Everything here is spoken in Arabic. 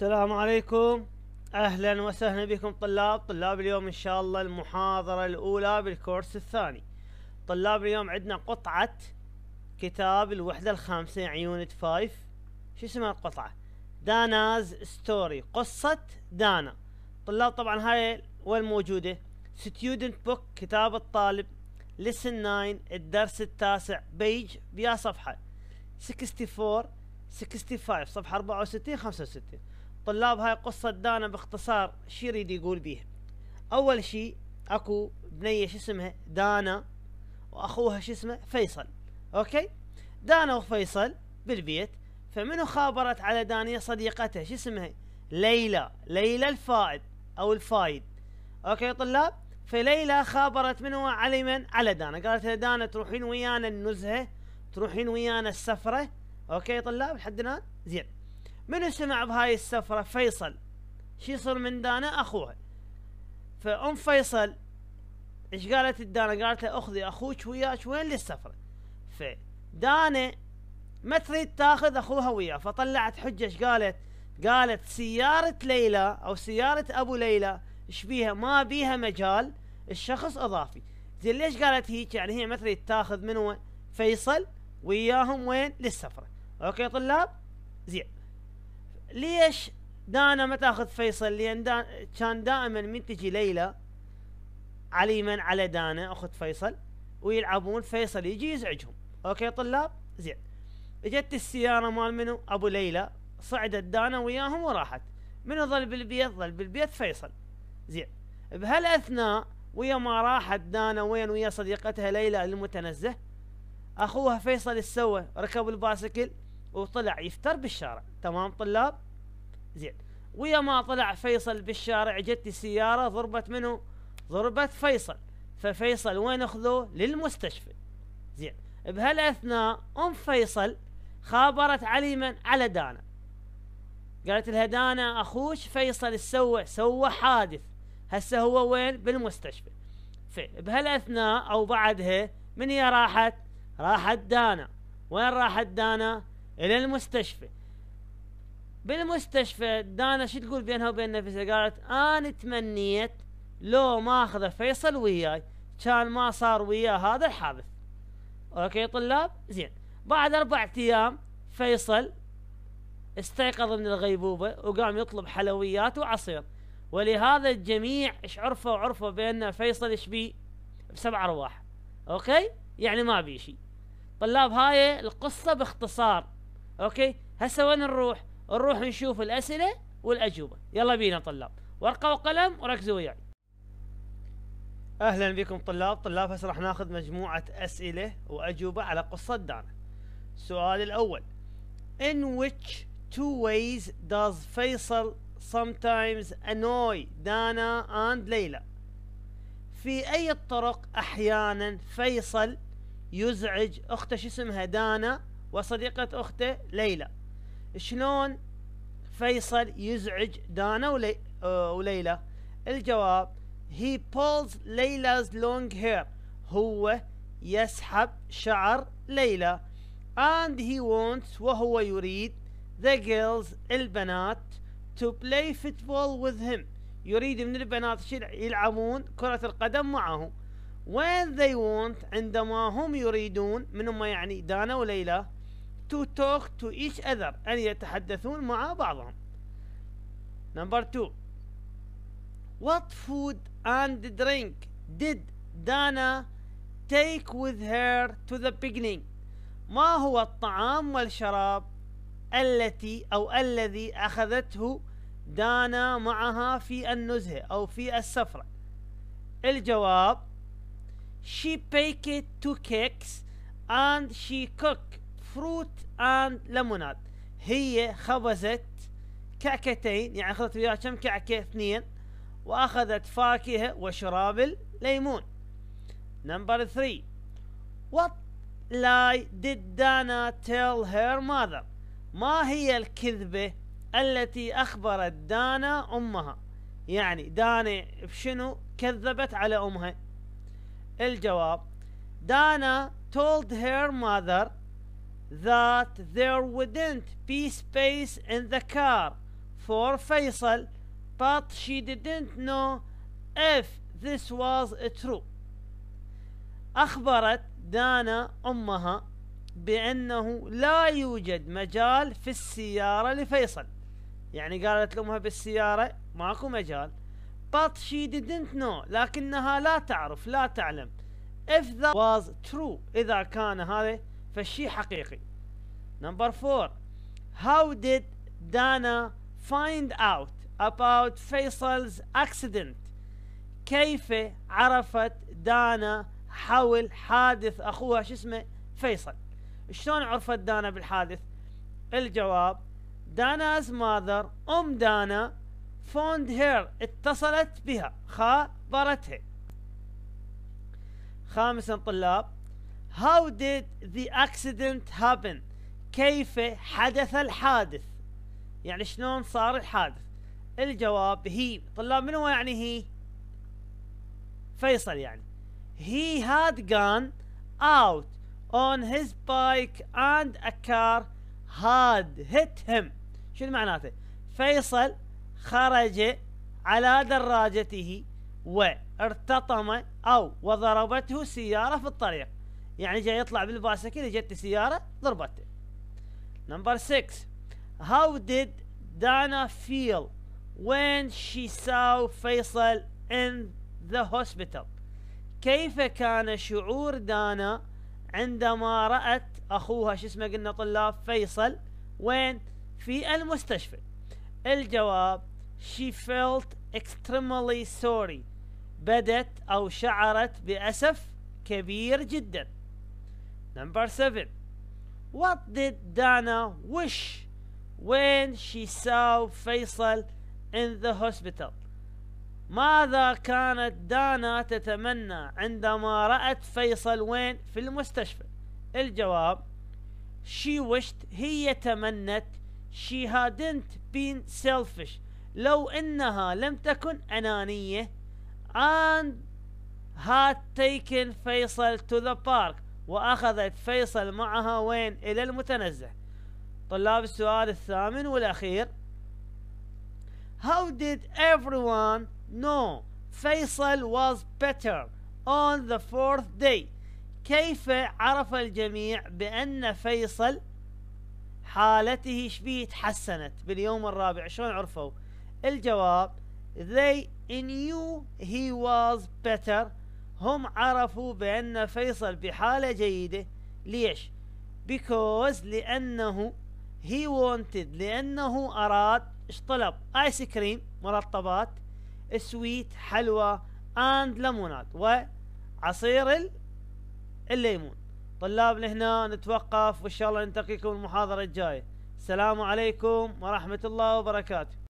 السلام عليكم. أهلا وسهلا بكم طلاب طلاب اليوم إن شاء الله المحاضرة الأولى بالكورس الثاني. طلاب اليوم عندنا قطعة كتاب الوحدة الخامسة يعني unit five شو اسمها القطعة؟ Dana's story قصة دانا. طلاب طبعا هاي وين موجودة؟ student book كتاب الطالب. lesson 9 الدرس التاسع. page بيا صفحة. 64 65 صفحة 64 65 طلاب هاي قصة دانا باختصار شي يريد يقول بيها؟ أول شي أكو بنية شو اسمها؟ دانا وأخوها شو اسمه؟ فيصل. okay؟ دانا وفيصل بالبيت. فمنو خابرت على دانية صديقتها؟ شو اسمها؟ ليلى. ليلى الفائد أو الفايد. okay طلاب؟ فليلى خابرت منو؟ على من؟ على دانا. قالت لها دانا تروحين ويانا النزهة؟ تروحين ويانا السفرة؟ okay طلاب؟ لحد الان زين. منو سمع بهاي السفرة؟ فيصل. شو يصير من دانا؟ اخوها فأم فيصل إيش قالت لدانا؟ قالت له أخذي أخوك وياك وين للسفرة؟ فدانا ما تريد تاخذ أخوها وياه فطلعت حجة إيش قالت؟ قالت سيارة ليلى أو سيارة أبو ليلى إيش بيها؟ ما بيها مجال لشخص إضافي. زين ليش قالت هيك؟ يعني هي ما تريد تاخذ منو فيصل وياهم وين؟ للسفرة. okay طلاب؟ زين. ليش دانا ما تاخذ فيصل؟ لأن دا كان دائما من تجي ليلى على من على دانا أخت فيصل ويلعبون فيصل يجي يزعجهم. okay طلاب؟ زين. إجت السيارة مال منو؟ أبو ليلى. صعدت دانا وياهم وراحت. منو ظل بالبيت؟ ظل بالبيت فيصل. زين. بهالأثناء ويا ما راحت دانا وين ويا صديقتها ليلى المتنزه أخوها فيصل إيش سوى؟ ركب الباسكل وطلع يفتر بالشارع. تمام طلاب؟ زين. ويا ما طلع فيصل بالشارع جت السيارة ضربت منه ضربت فيصل. ففيصل وين أخذوه؟ للمستشفى. زين. بهالأثناء أم فيصل خابرت علي من؟ على دانا. قالت لها دانا أخوش فيصل سوى سوى حادث. هسه هو وين؟ بالمستشفى. فبهالاثناء أو بعدها من هي راحت؟ راحت دانا. وين راحت دانا؟ إلى المستشفى. بالمستشفى دانا شو تقول بينها وبين نفسها؟ قالت أنا تمنيت لو ما اخذ فيصل وياي. كان ما صار وياه هذا الحادث. okay طلاب؟ زين. بعد أربع أيام فيصل استيقظ من الغيبوبة وقام يطلب حلويات وعصير. ولهذا الجميع إيش عرفوا؟ عرفوا بأن فيصل إيش بيه بسبع أرواح. okay؟ يعني ما بيه شيء طلاب هاي القصة باختصار. okay؟ هسه وين نروح؟ نروح نشوف الأسئلة والأجوبة. يلا بينا طلاب. ورقة وقلم وركزوا وياي. أهلا بكم طلاب. طلاب هسه راح ناخذ مجموعة أسئلة وأجوبة على قصة دانا. السؤال الأول. In which two ways does فيصل sometimes annoy دانا and ليلى في أي الطرق أحيانا فيصل يزعج اخته شو اسمها؟ دانا وصديقة أخته ليلى. شلون فيصل يزعج دانا ولي... آه وليلى؟ الجواب he pulls ليلى's long hair. هو يسحب شعر ليلى. And he wants وهو يريد the girls البنات to play football with him. يريد من البنات يلعبون كرة القدم معه. When they want عندما هم يريدون من هم يعني دانا وليلى to talk to each other أن يتحدثون مع بعضهم number two what food and drink did Dana take with her to the picnic ما هو الطعام والشراب التي أو الذي أخذته دانا معها في النزهة أو في السفرة الجواب she baked two cakes and she cooked fruit and lemonade. هي خبزت كعكتين يعني أخذت وياها كم كعكة؟ اثنين. وأخذت فاكهة وشراب الليمون. Number three. What lie did Dana tell her mother? ما هي الكذبة التي أخبرت دانا أمها؟ يعني دانا بشنو كذبت على أمها؟ الجواب. دانا told her mother that there wouldn't be space in the car for فيصل but she didn't know if this was true. أخبرت دانا أمها بأنه لا يوجد مجال في السيارة لفيصل. يعني قالت لأمها بالسيارة ماكو مجال. But she didn't know. لكنها لا تعرف لا تعلم. If that was true إذا كان هذا فالشيء حقيقي. Number four. How did Dana find out about فيصل's accident? كيف عرفت دانا حول حادث أخوها شو اسمه؟ فيصل. شلون عرفت دانا بالحادث؟ الجواب. دانا's mother أم دانا phoned her اتصلت بها خابرتها. خامسا طلاب. How did the accident happen? كيف حدث الحادث؟ يعني شلون صار الحادث؟ الجواب هي طلاب من هو يعني هي؟ فيصل يعني. He had gone out on his bike and a car had hit him. شنو معناته؟ فيصل خرج على دراجته وارتطم أو وضربته سيارة في الطريق. يعني جاي يطلع بالباسكل جت سيارة ضربته. نمبر 6 how did Dana feel when she saw فيصل in the hospital? كيف كان شعور دانا عندما رأت أخوها شو اسمه قلنا طلاب فيصل وين؟ في المستشفى. الجواب she felt extremely sorry. بدت أو شعرت بأسف كبير جدا. Number seven what did Dana wish when she saw فيصل in the hospital ماذا كانت دانا تتمنى عندما رأت فيصل وين في المستشفى الجواب she wished هي تمنت she hadn't been selfish لو انها لم تكن انانية and had taken فيصل to the park وأخذت فيصل معها وين؟ إلى المتنزه. طلاب السؤال الثامن والأخير. How did everyone know فيصل was better on the fourth day? كيف عرف الجميع بأن فيصل حالته شبيه تحسنت باليوم الرابع؟ شلون عرفوا؟ الجواب they knew he was better هم عرفوا بأن فيصل بحالة جيدة. ليش؟ because لأنه he wanted لأنه أراد إيش طلب؟ آيس كريم مرطبات sweet حلوى and lemonade وعصير الليمون. طلاب لهنا نتوقف وإن شاء الله نلتقيكم المحاضرة الجاية. السلام عليكم ورحمة الله وبركاته.